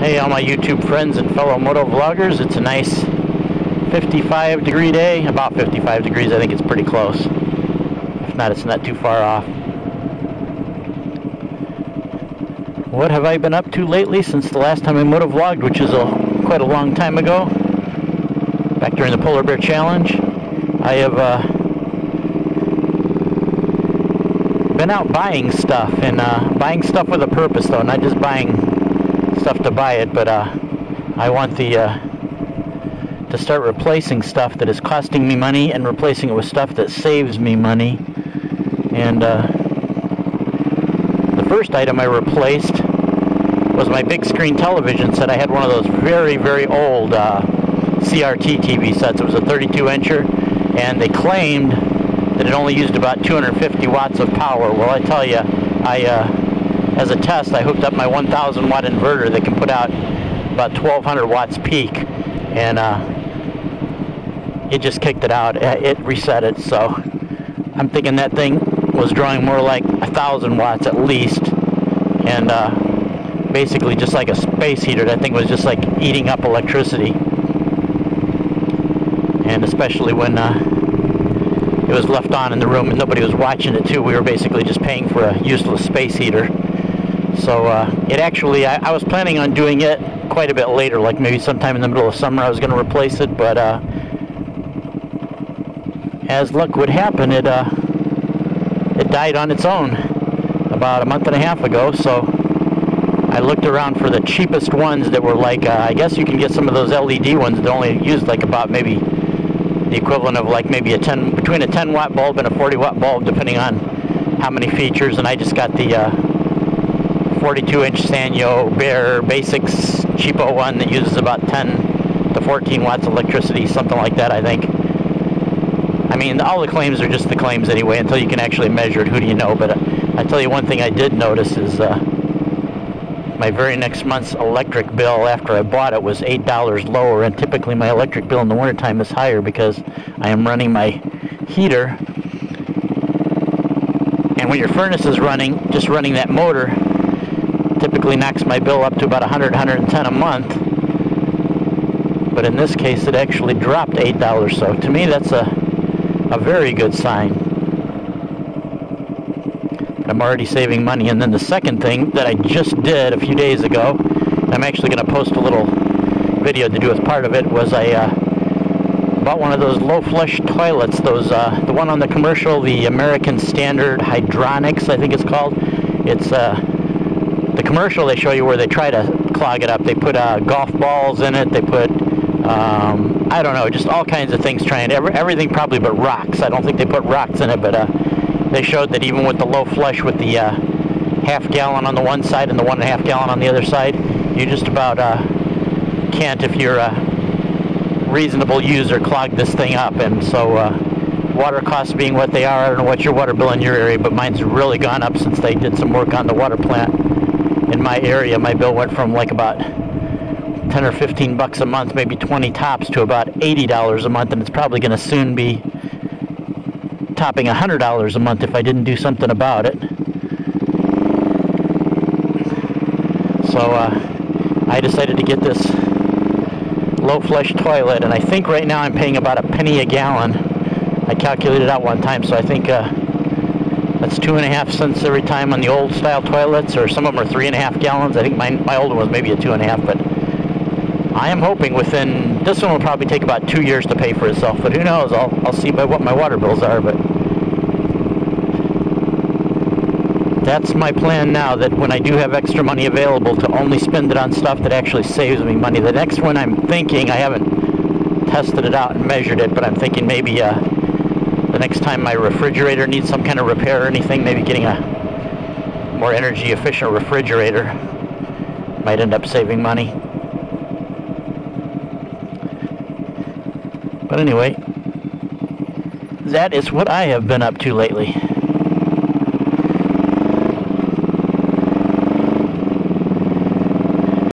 Hey, all my YouTube friends and fellow moto vloggers. It's a nice 55 degree day. About 55 degrees. I think it's pretty close. If not, it's not too far off. What have I been up to lately since the last time I moto vlogged, which is a, quite a long time ago? Back during the Polar Bear Challenge. I have uh, been out buying stuff and uh, buying stuff with a purpose though, not just buying stuff to buy it, but uh, I want the uh, to start replacing stuff that is costing me money and replacing it with stuff that saves me money. And uh, the first item I replaced was my big screen television set. I had one of those very, very old uh, CRT TV sets. It was a 32 incher, and they claimed that it only used about 250 watts of power. Well, I tell you, I uh, as a test, I hooked up my 1,000 watt inverter that can put out about 1,200 watts peak, and uh, it just kicked it out. It reset it, so I'm thinking that thing was drawing more like a thousand watts at least, and uh, basically just like a space heater. That thing was just like eating up electricity, and especially when uh, it was left on in the room and nobody was watching it too. We were basically just paying for a useless space heater. So uh, it actually, I, I, was planning on doing it quite a bit later, like maybe sometime in the middle of summer I was going to replace it, but uh, as luck would happen, it, uh, it died on its own about a month and a half ago, so I looked around for the cheapest ones that were like, uh, I guess you can get some of those LED ones that only used like about maybe the equivalent of like maybe a 10, between a 10 watt bulb and a 40 watt bulb, depending on how many features, and I just got the uh, 42 inch Sanyo Bear Basics cheapo one that uses about 10 to 14 watts electricity, something like that, I think. I mean, all the claims are just the claims anyway until you can actually measure it. Who do you know? But uh, I tell you one thing I did notice is uh, my very next month's electric bill after I bought it was $8 lower. And typically my electric bill in the wintertime is higher because I am running my heater. And when your furnace is running, just running that motor, typically knocks my bill up to about 100, 110 a month. But in this case, it actually dropped $8. So to me, that's a, a very good sign. I'm already saving money. And then the second thing that I just did a few days ago, I'm actually going to post a little video to do as part of it, was I uh, bought one of those low flush toilets, those uh, the one on the commercial, the American Standard Hydronics, I think it's called. It's uh, the commercial they show you where they try to clog it up. They put uh, golf balls in it. They put um, I don't know, just all kinds of things trying every, everything probably but rocks. I don't think they put rocks in it, but uh, they showed that even with the low flush with the uh, half gallon on the one side and the one and a half gallon on the other side, you just about uh, can't if you're a reasonable user clog this thing up. And so uh, water costs being what they are, I don't know what your water bill in your area, but mine's really gone up since they did some work on the water plant in my area, my bill went from like about 10 or 15 bucks a month, maybe 20 tops, to about $80 a month, and it's probably going to soon be topping $100 a month if I didn't do something about it. So uh, I decided to get this low flush toilet, and I think right now I'm paying about a penny a gallon. I calculated out one time, so I think uh, that's two and a half cents every time on the old style toilets, or some of them are three and a half gallons. I think my, my old one was maybe a two and a half, but I am hoping within, this one will probably take about two years to pay for itself, but who knows, I'll, I'll see by what my water bills are, but that's my plan now, that when I do have extra money available to only spend it on stuff that actually saves me money. The next one I'm thinking, I haven't tested it out and measured it, but I'm thinking maybe uh, the next time my refrigerator needs some kind of repair or anything, maybe getting a more energy efficient refrigerator might end up saving money. But anyway, that is what I have been up to lately.